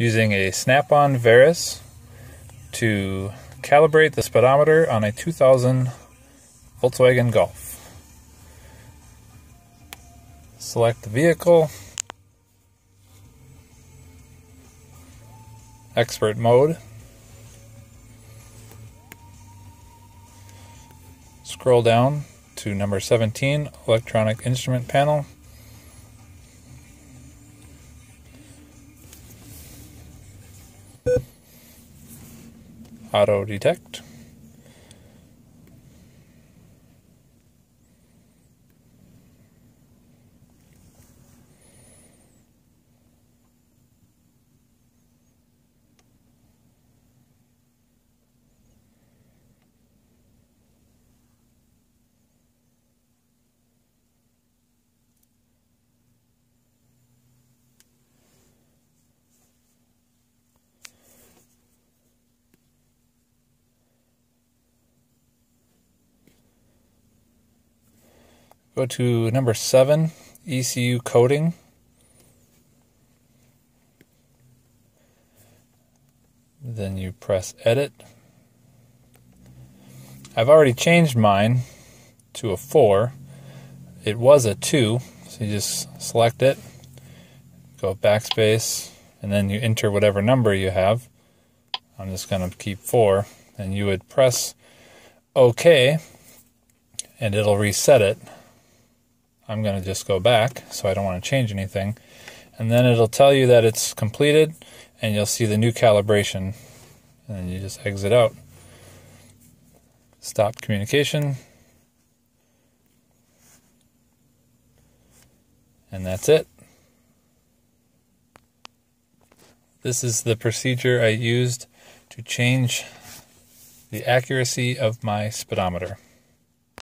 using a snap-on Verus to calibrate the speedometer on a 2000 Volkswagen Golf. Select the vehicle, expert mode, scroll down to number 17, electronic instrument panel. Auto Go to number seven, ECU coding. Then you press edit. I've already changed mine to a 4. It was a 2, so you just select it, go backspace, and then you enter whatever number you have. I'm just going to keep 4. And you would press OK, and it'll reset it. I'm going to just go back so I don't want to change anything. And then it'll tell you that it's completed and you'll see the new calibration. And then you just exit out. Stop communication. And that's it. This is the procedure I used to change the accuracy of my speedometer.